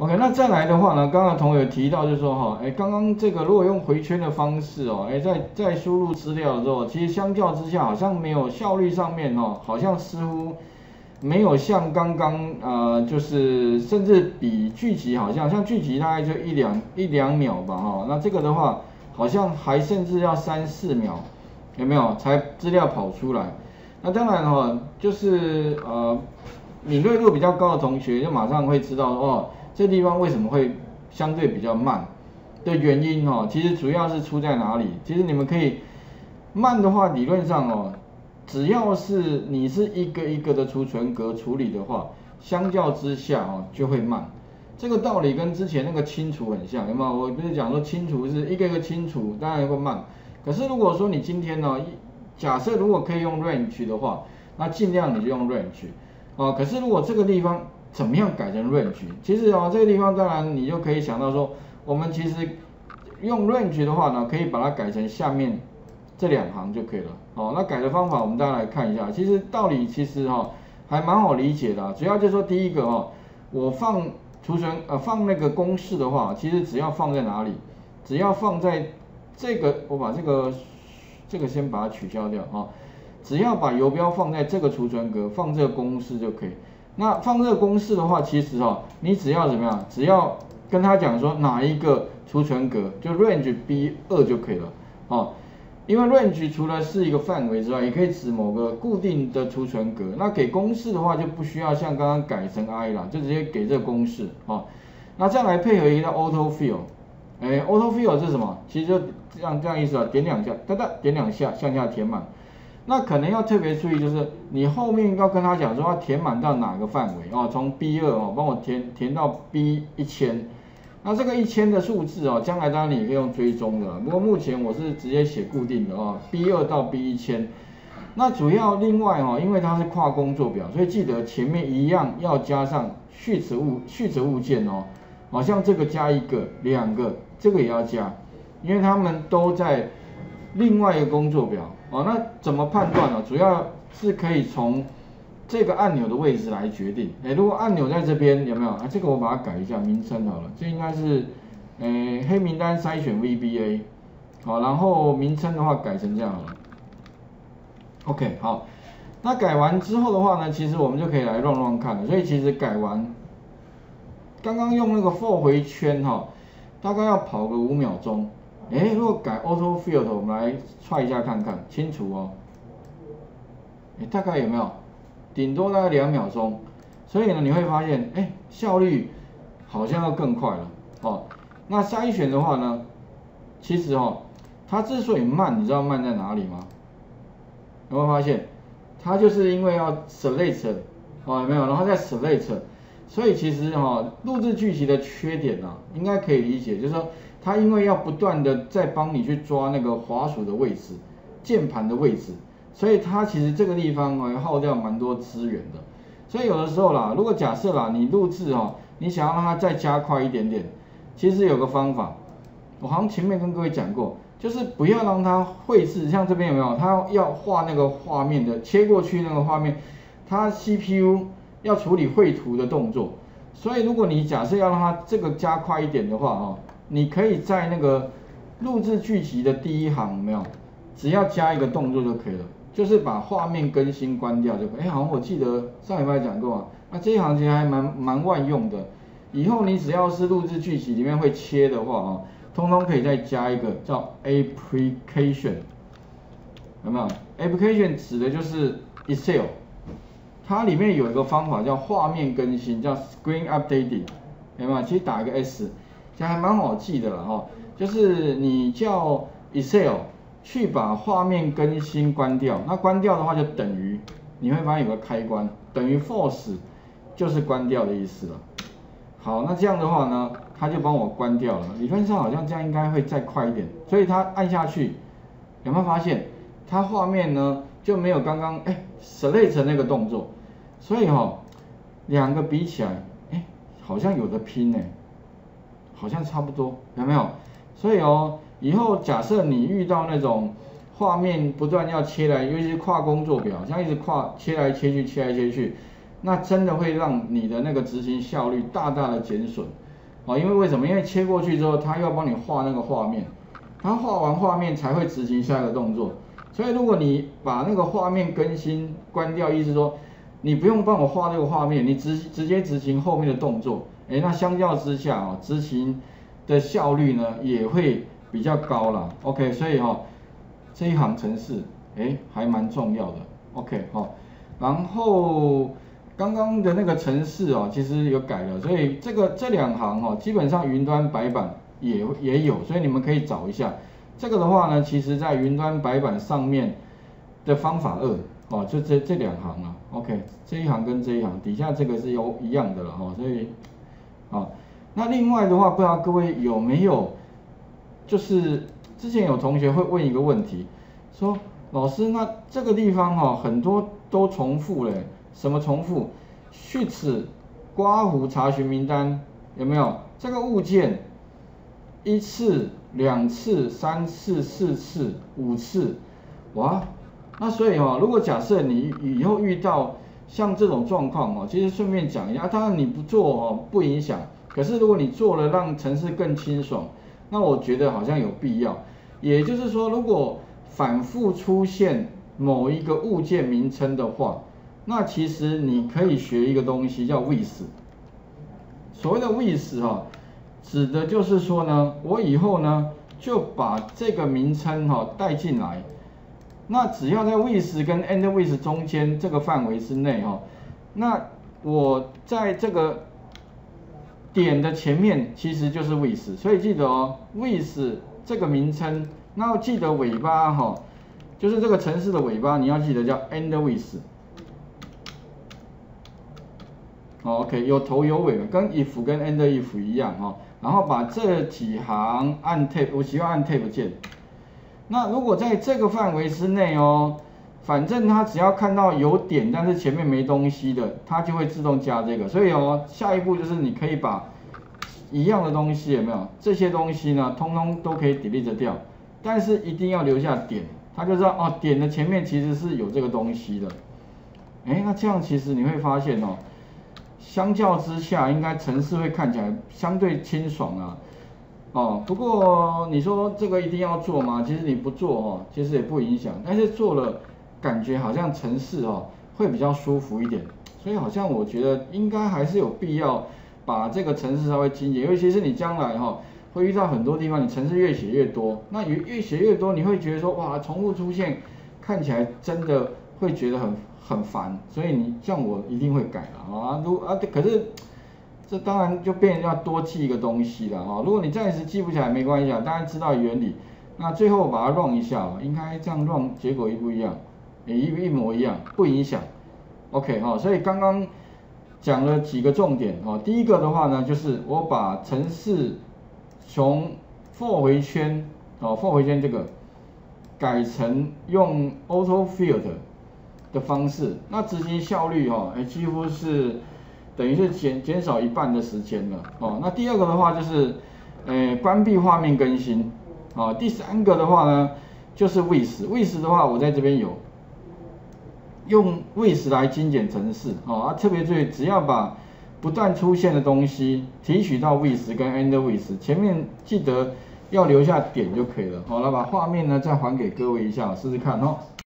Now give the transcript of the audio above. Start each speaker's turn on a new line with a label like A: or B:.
A: OK，那再来的话呢，刚刚同学提到就是说哈，哎，刚刚这个如果用回圈的方式哦，哎，在在输入资料的时候，其实相较之下好像没有效率上面哦，好像似乎没有像刚刚呃，就是甚至比聚集好像，像聚集大概就一两一两秒吧哈，那这个的话好像还甚至要三四秒，有没有才资料跑出来？那当然哈，就是呃敏锐度比较高的同学就马上会知道哦。这地方为什么会相对比较慢的原因哦，其实主要是出在哪里？其实你们可以慢的话，理论上哦，只要是你是一个一个的储存格处理的话，相较之下哦就会慢。这个道理跟之前那个清除很像，有没有？我不是讲说清除是一个一个清除，当然会慢。可是如果说你今天呢，假设如果可以用 range 的话，那尽量你就用 range 哦。可是如果这个地方，怎么样改成 range？其实啊，这个地方当然你就可以想到说，我们其实用 range 的话呢，可以把它改成下面这两行就可以了。哦，那改的方法我们大家来看一下。其实道理其实哈还蛮好理解的，主要就是说第一个哈，我放储存呃放那个公式的话，其实只要放在哪里，只要放在这个，我把这个这个先把它取消掉啊，只要把游标放在这个储存格，放这个公式就可以。那放这个公式的话，其实哈，你只要怎么样，只要跟他讲说哪一个储存格，就 range B 二就可以了，哦，因为 range 除了是一个范围之外，也可以指某个固定的储存格。那给公式的话，就不需要像刚刚改成 I 了，就直接给这个公式，哦，那这样来配合一个 auto fill，哎，auto fill 是什么？其实就这样这样意思啊，点两下，哒哒，点两下向下填满。那可能要特别注意，就是你后面要跟他讲说要填满到哪个范围哦，从 B 二哦，帮我填填到 B 一千。那这个一千的数字哦，将来当然你可以用追踪的，不过目前我是直接写固定的哦，B 二到 B 一千。那主要另外哦，因为它是跨工作表，所以记得前面一样要加上序词物序词物件哦，好像这个加一个两个，这个也要加，因为他们都在另外一个工作表。哦，那怎么判断呢？主要是可以从这个按钮的位置来决定。哎，如果按钮在这边有没有？啊，这个我把它改一下名称好了，这应该是，诶，黑名单筛选 VBA。好，然后名称的话改成这样好了。OK，好，那改完之后的话呢，其实我们就可以来乱乱看了。所以其实改完，刚刚用那个 for 回圈哈，大概要跑个五秒钟。哎，如果改 auto fill，我们来踹一下看看，清楚哦。哎，大概有没有？顶多大概两秒钟。所以呢，你会发现，哎，效率好像要更快了。哦，那筛选的话呢，其实哦，它之所以慢，你知道慢在哪里吗？有没有发现？它就是因为要 select，哦，有没有？然后再 select，所以其实哈，录制剧集的缺点呢，应该可以理解，就是说。它因为要不断的在帮你去抓那个滑鼠的位置、键盘的位置，所以它其实这个地方会耗掉蛮多资源的。所以有的时候啦，如果假设啦，你录制哦，你想要让它再加快一点点，其实有个方法，我好像前面跟各位讲过，就是不要让它绘制，像这边有没有？它要画那个画面的切过去那个画面，它 CPU 要处理绘图的动作，所以如果你假设要让它这个加快一点的话哦。你可以在那个录制剧集的第一行没有，只要加一个动作就可以了，就是把画面更新关掉就可以。哎，好像我记得上礼拜讲过啊，那这一行其实还蛮蛮万用的。以后你只要是录制剧集里面会切的话啊，通通可以再加一个叫 application，有没有？application 指的就是 Excel，它里面有一个方法叫画面更新，叫 screen updating，有没有？其实打一个 S。这还蛮好记的了哈，就是你叫 Excel 去把画面更新关掉，那关掉的话就等于你会发现有个开关，等于 Force 就是关掉的意思了。好，那这样的话呢，它就帮我关掉了。理论上好像这样应该会再快一点，所以它按下去有没有发现它画面呢就没有刚刚哎 Select 那个动作，所以哈两个比起来哎好像有的拼呢。好像差不多，有没有？所以哦，以后假设你遇到那种画面不断要切来，尤其是跨工作表，像一直跨切来切去，切来切去，那真的会让你的那个执行效率大大的减损。哦，因为为什么？因为切过去之后，它又要帮你画那个画面，它画完画面才会执行下一个动作。所以如果你把那个画面更新关掉，意思说你不用帮我画这个画面，你直直接执行后面的动作，哎，那相较之下哦，执行的效率呢也会比较高了。OK，所以哈这一行程式哎还蛮重要的。OK 好，然后。刚刚的那个城市哦，其实有改了，所以这个这两行哈，基本上云端白板也也有，所以你们可以找一下。这个的话呢，其实在云端白板上面的方法二哦，就这这两行啊。OK，这一行跟这一行底下这个是有一样的了哈，所以啊，那另外的话，不知道各位有没有，就是之前有同学会问一个问题，说老师，那这个地方哈，很多都重复嘞。什么重复？续齿刮胡查询名单有没有？这个物件一次、两次、三次、四次、五次，哇！那所以哦，如果假设你以后遇到像这种状况哦，其实顺便讲一下，当然你不做哦不影响，可是如果你做了让城市更清爽，那我觉得好像有必要。也就是说，如果反复出现某一个物件名称的话，那其实你可以学一个东西叫 with，所谓的 with 哈，指的就是说呢，我以后呢就把这个名称哈带进来，那只要在 with 跟 end with 中间这个范围之内哈，那我在这个点的前面其实就是 with，所以记得哦，with 这个名称，那要记得尾巴哈，就是这个城市的尾巴，你要记得叫 end with。OK，有头有尾的，跟 if 跟 end if 一样哈。然后把这几行按 tab，我喜欢按 tab 键。那如果在这个范围之内哦，反正它只要看到有点，但是前面没东西的，它就会自动加这个。所以哦，下一步就是你可以把一样的东西有没有？这些东西呢，通通都可以 delete 掉，但是一定要留下点，它就知道哦，点的前面其实是有这个东西的。哎，那这样其实你会发现哦。相较之下，应该城市会看起来相对清爽啊。哦，不过你说这个一定要做吗？其实你不做哦，其实也不影响。但是做了，感觉好像城市哦会比较舒服一点。所以好像我觉得应该还是有必要把这个城市稍微精简，尤其是你将来哈会遇到很多地方，你城市越写越多，那越越写越多，你会觉得说哇重复出现，看起来真的会觉得很。很烦，所以你像我一定会改了啊！如啊，可是这当然就变要多记一个东西了啊！如果你暂时记不起来没关系啊，大家知道原理，那最后把它 run 一下，应该这样 run 结果一不一样？也一一模一样，不影响。OK 哈，所以刚刚讲了几个重点哈，第一个的话呢，就是我把程式从 for 回圈哦，for 回圈这个改成用 auto field。的方式，那执行效率哈，哎，几乎是等于是减减少一半的时间了哦。那第二个的话就是，呃，关闭画面更新，啊，第三个的话呢，就是 with，with 的话我在这边有，用 with 来精简程式，啊，特别注意，只要把不断出现的东西提取到 with 跟 end with，前面记得要留下点就可以了。好了，把画面呢再还给各位一下，试试看哦。